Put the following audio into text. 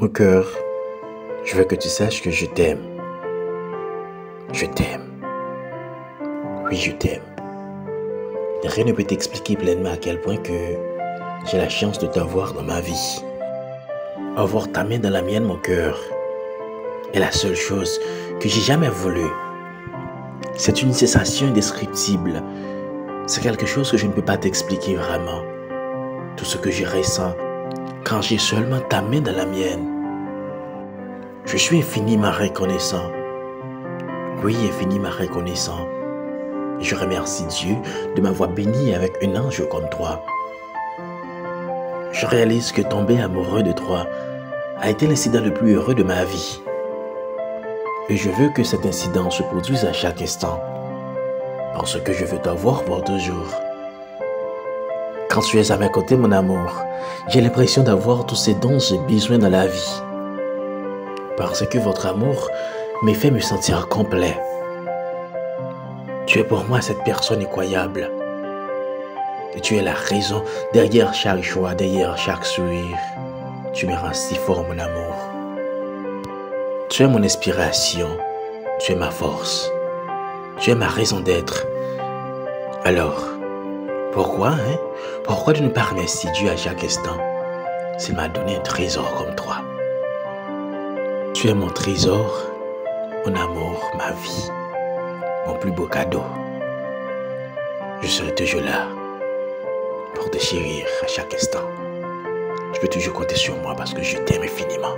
Mon cœur, je veux que tu saches que je t'aime. Je t'aime. Oui, je t'aime. Rien ne peut t'expliquer pleinement à quel point que j'ai la chance de t'avoir dans ma vie. Avoir ta main dans la mienne, mon cœur, est la seule chose que j'ai jamais voulu. C'est une sensation indescriptible. C'est quelque chose que je ne peux pas t'expliquer vraiment. Tout ce que je ressens quand j'ai seulement ta main dans la mienne. Je suis infiniment reconnaissant. Oui, infiniment reconnaissant. Je remercie Dieu de m'avoir béni avec un ange comme toi. Je réalise que tomber amoureux de toi a été l'incident le plus heureux de ma vie. Et je veux que cet incident se produise à chaque instant. Parce que je veux t'avoir pour toujours. Quand tu es à mes côtés, mon amour, j'ai l'impression d'avoir tous ces dons j'ai besoin dans la vie. Parce que votre amour me fait me sentir complet. Tu es pour moi cette personne incroyable. Et tu es la raison derrière chaque joie, derrière chaque sourire. Tu me rends si fort, mon amour. Tu es mon inspiration. Tu es ma force. Tu es ma raison d'être. Alors, pourquoi, hein? Pourquoi de ne pas remercier Dieu à chaque instant? S'il m'a donné un trésor comme toi? Tu es mon trésor, mon amour, ma vie, mon plus beau cadeau. Je serai toujours là pour te chérir à chaque instant. Tu peux toujours compter sur moi parce que je t'aime infiniment.